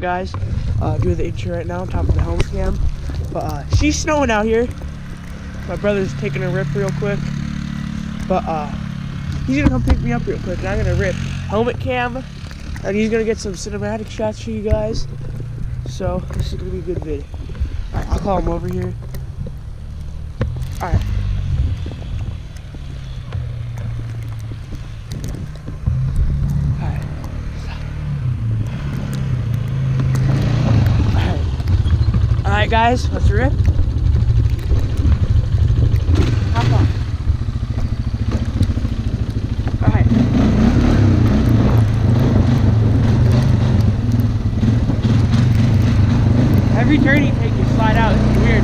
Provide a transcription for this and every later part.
guys. Uh, doing the intro right now on top of the helmet cam. But uh, she's snowing out here. My brother's taking a rip real quick. But uh, he's gonna come pick me up real quick, and I'm gonna rip helmet cam, and he's gonna get some cinematic shots for you guys. So this is gonna be a good vid. All right, I'll call him over here. All right. All right. All right. Guys, let's rip. Every turn you take, you slide out. It's weird.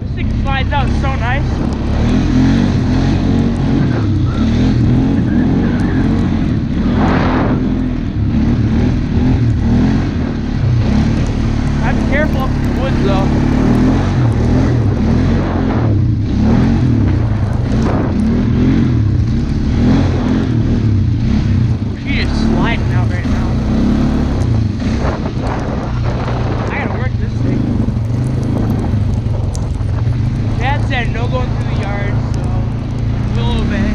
This thing slides out so nice. Have to be careful up in the woods though. She is sliding out right now. I gotta work this thing. Dad said no going through the yard, so a little bit.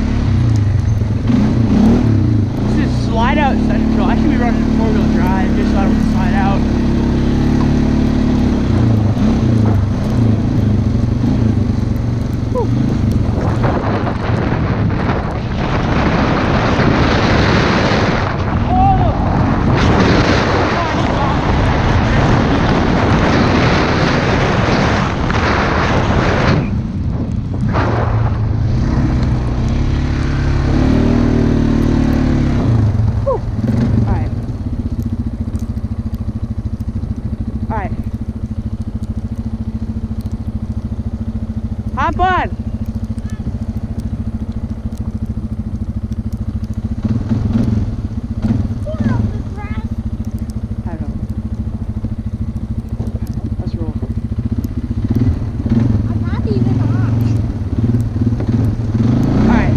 This is slide out central. I should be running four wheel drive just so I don't slide out. Alright. Alright. Hop on! I don't know. Alright, let's roll. Alright.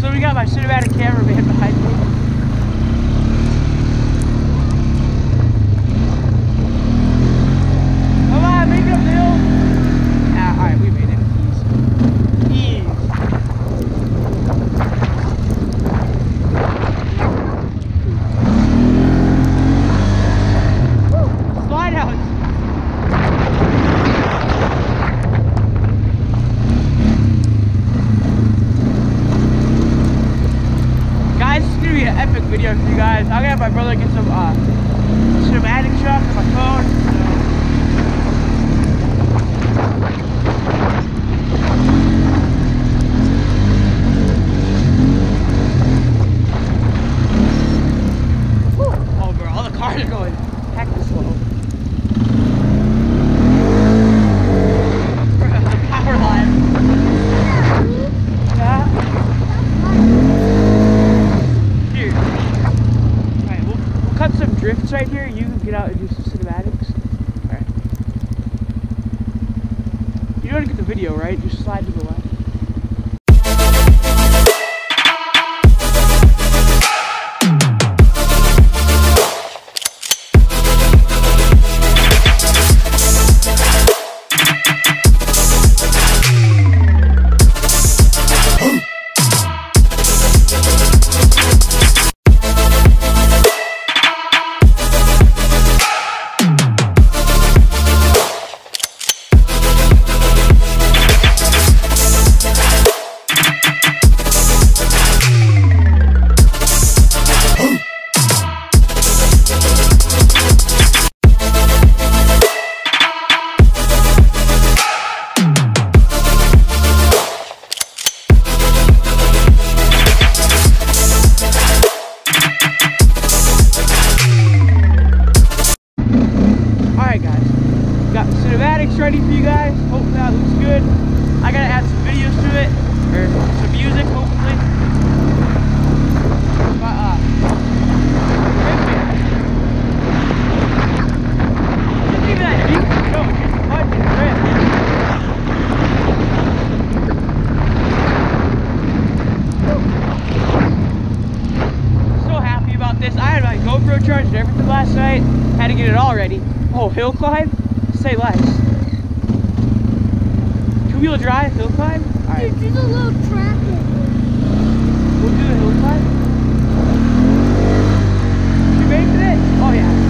So we got my cinematic cameraman behind me. Come on, make it up the hill. Ah, alright, we made it. Ease. Ease. Woo, Slide out. Guys, this is gonna be an epic video for you guys. I'm gonna have my brother get some uh, cinematic shots on my phone. so- Oh, bro, all the cars are going heck slow. Bro, the power line. Yeah. Here. Alright, we'll, we'll cut some drifts right here. You can get out and do some cinematics. Alright. You know how to get the video, right? Just slide to the left. Oh, hill climb? Say less. Two-wheel drive, hill climb? All right. Dude, there's a little track. We'll do the hill climb. You made it? Oh, yeah.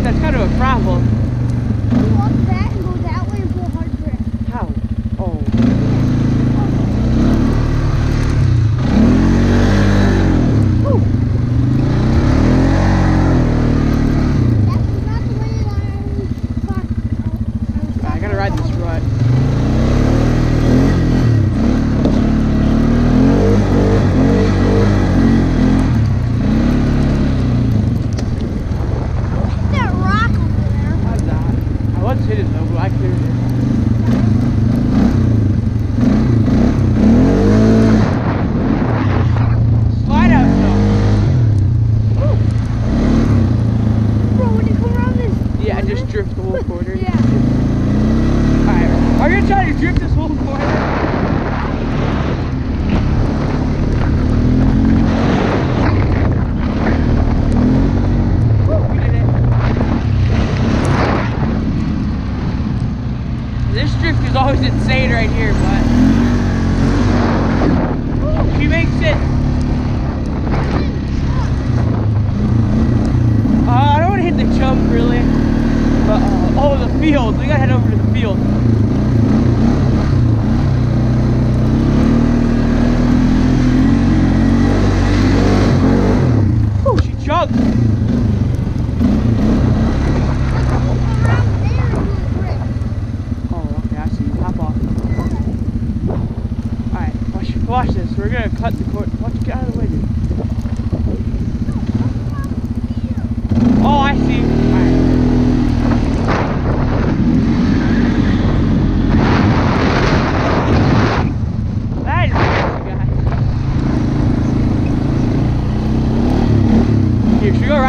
That's kind of a problem.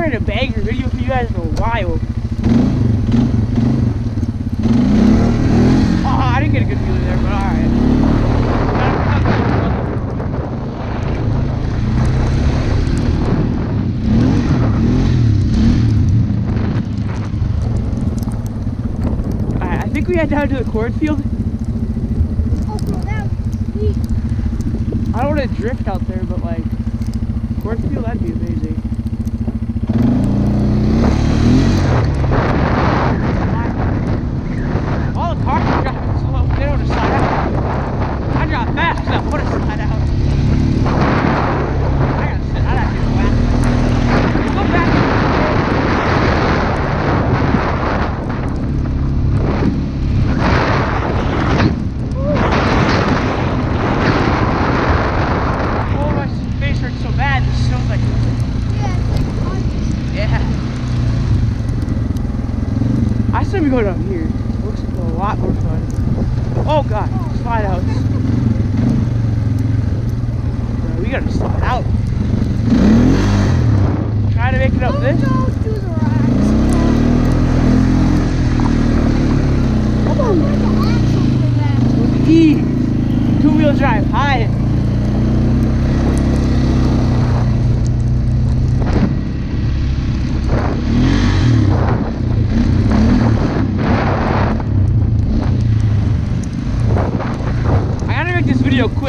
haven't a banger video for you guys in a while. Oh, I didn't get a good view there, but alright. Right, I think we head down to the cornfield. I don't want to drift out there, but like, cornfield, that'd be amazing.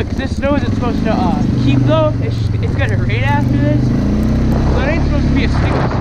it because this snow isn't supposed to uh, keep though. It's, it's gonna rain after this. So it ain't supposed to be a sticky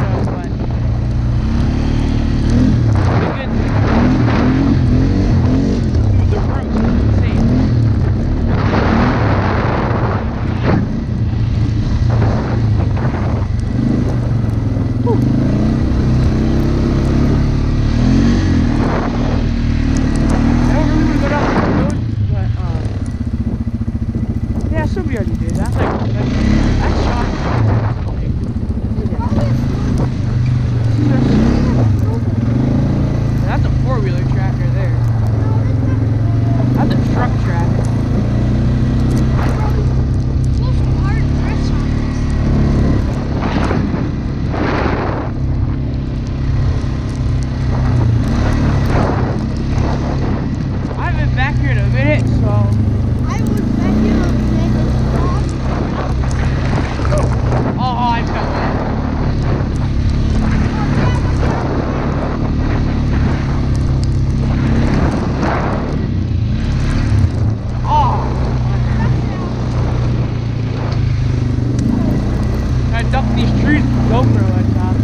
these trees with the GoPro on top.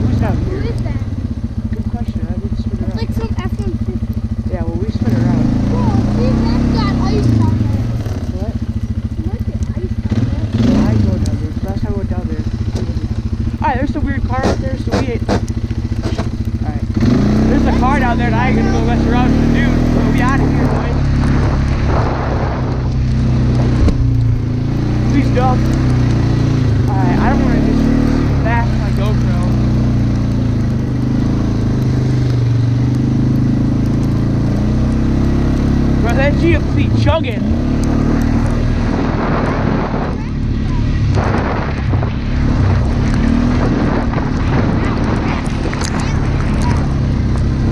Who's down here? Good question. I didn't spin around. Like some F-150. Yeah, well, we spin around. Whoa, see, that's got ice down there. What? Look at ice down there. Yeah, I go down there. Last time I went down there. Alright, there's a weird car out there, so we. There's a car down there that I ain't gonna go mess around with the dude. So we'll be out of here, boys. Please dump. Alright, I don't wanna just smash my GoPro. Bro, that GMC chugging.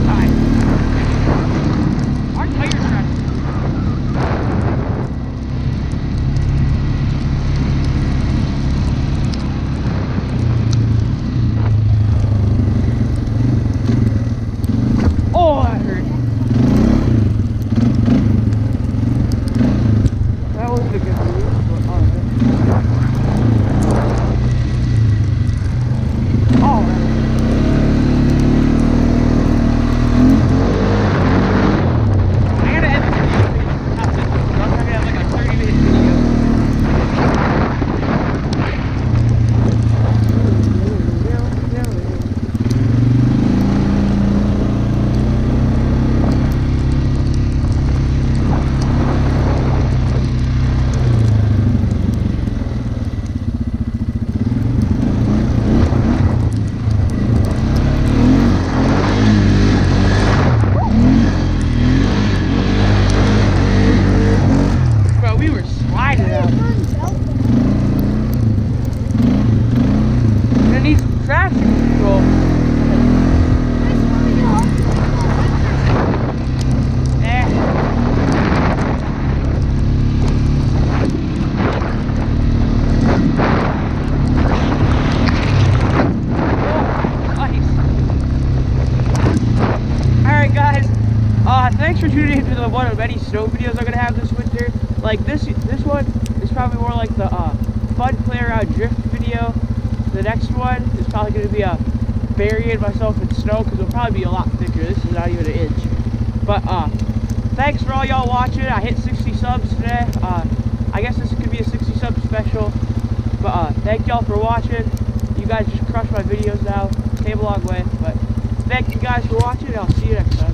Alright. Our tire track. Oh, that hurt. That wasn't a good move, but alright. Oh, that I gotta edit this video. I'm gonna have like a 30 minute video. Bro, we were sliding out. Gonna need some traffic control. Eh. Oh, nice. Alright guys, uh, thanks for tuning into the one of many snow videos I'm gonna have this winter. Like this, this one is probably more like the uh, fun play around drift video. The next one is probably gonna be a burying myself in snow because it'll probably be a lot thicker. This is not even an inch. But uh, thanks for all y'all watching. I hit 60 subs today. Uh, I guess this could be a 60 sub special. But uh, thank y'all for watching. You guys just crushed my videos now. Came a long way. But thank you guys for watching. I'll see you next time.